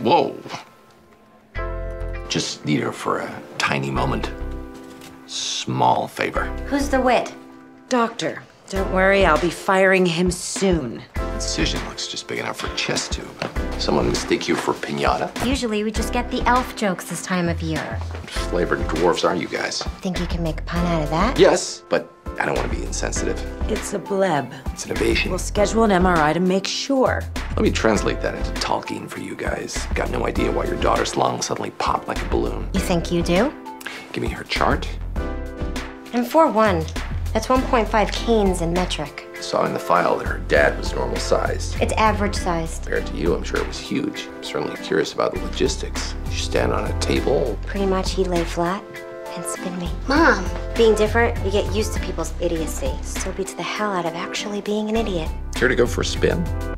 Whoa. Just need her for a tiny moment. Small favor. Who's the wit? Doctor, don't worry, I'll be firing him soon. Incision looks just big enough for a chest tube. Someone mistake you for pinata? Usually we just get the elf jokes this time of year. What flavored dwarfs are you guys? Think you can make a pun out of that? Yes, but I don't want to be insensitive. It's a bleb. It's an evasion. We'll schedule an MRI to make sure. Let me translate that into Tolkien for you guys. Got no idea why your daughter's lung suddenly popped like a balloon. You think you do? Give me her chart. I'm 4'1". That's 1.5 canes in metric. Saw in the file that her dad was normal sized. It's average sized. Compared to you, I'm sure it was huge. I'm certainly curious about the logistics. You stand on a table. Pretty much he lay flat and spin me. Mom, Being different, you get used to people's idiocy. Still beats the hell out of actually being an idiot. Care to go for a spin?